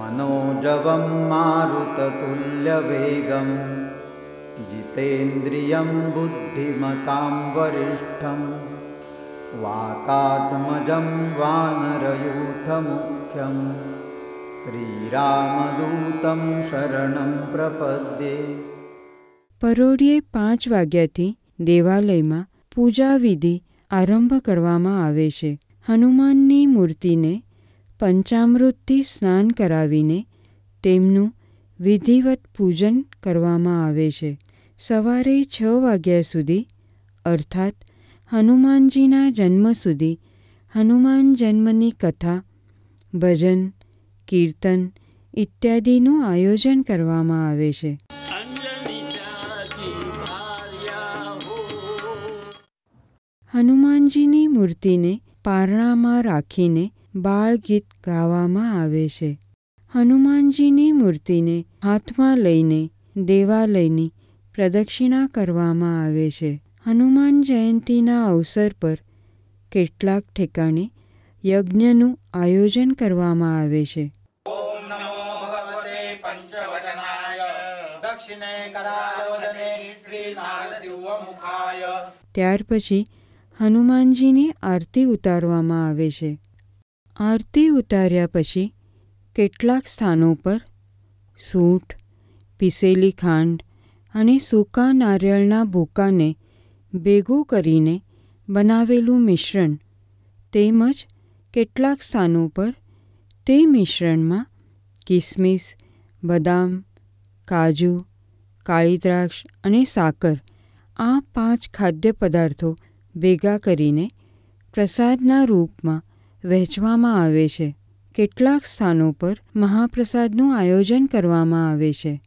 मनोजवं मारुततुल्यवेगं जितेन्द्रियं बुद्धिमतां वरिष्ठं वातात्मजं वानरयूथमुख्यं શ્રીરામદૂતમ શરણમ પ્રપદ્યે પરોઢિયે પાંચ વાગ્યાથી દેવાલયમાં પૂજા વિધિ આરંભ કરવામાં આવે છે હનુમાનની મૂર્તિને પંચામૃતથી સ્નાન કરાવીને તેમનું વિધિવત પૂજન કરવામાં આવે છે. સવારે છ વાગ્યા સુધી, અર્થાત હનુમાનજીના જન્મ સુધી, હનુમાન જન્મની કથા, ભજન, કીર્તન ઇત્યાદિનું આયોજન કરવામાં આવે છે. હનુમાનજીની મૂર્તિને પારણામાં રાખીને બાળ ગીત ગાવામાં આવે છે. હનુમાનજીની મૂર્તિને હાથમાં લઈને દેવાલયની પ્રદક્ષિણા કરવામાં આવે છે. હનુમાન જયંતીના અવસર પર કેટલાક ઠેકાણે યજ્ઞનું આયોજન કરવામાં આવે છે. ત્યાર પછી હનુમાનજીની આરતી ઉતારવામાં આવે છે. આરતી ઉતાર્યા પછી કેટલાક સ્થાનો પર સૂંઠ પીસેલી ખાંડ અને સૂકા નારિયેળના ભૂકાને ભેગું કરીને બનાવેલું મિશ્રણ તેમજ કેટલાક સ્થાનો પર તે મિશ્રણમાં કિસમિસ, બદામ, કાજુ, કાળી દ્રાક્ષ અને સાકર આ પાંચ ખાદ્ય પદાર્થો ભેગા કરીને પ્રસાદના રૂપમાં વહેંચવામાં આવે છે. કેટલાક સ્થાનો પર મહાપ્રસાદનું આયોજન કરવામાં આવે છે.